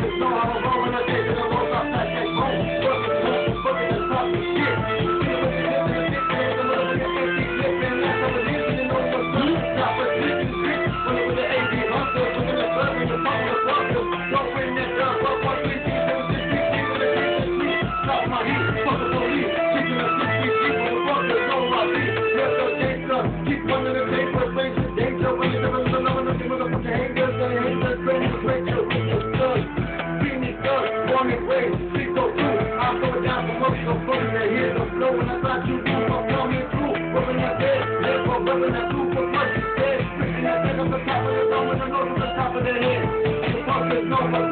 No, I don't. no phone to hear the flow when I thought you knew what coming through. Rubbing that bed, left or rubbing that tube for money. Dead, ripping that thing up the top of the dome and the nose on the top of the head. The pump is over.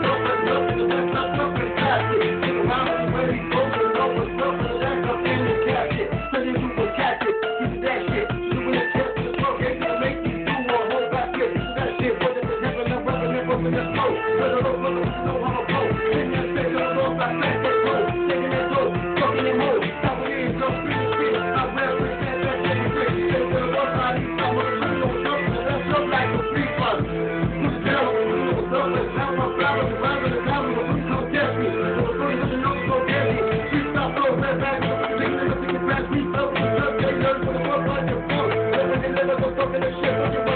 Listen little, little little little shit,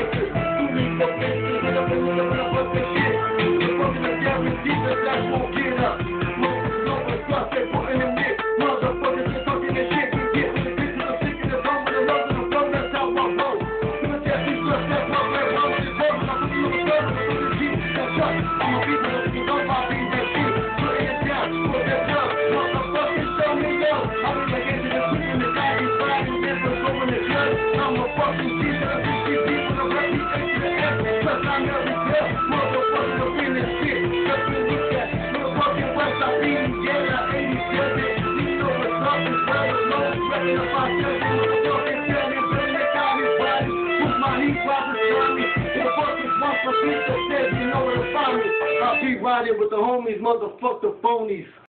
forget the shit, you know where to find me. I be riding with the homies, motherfuck the phonies.